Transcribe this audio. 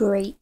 great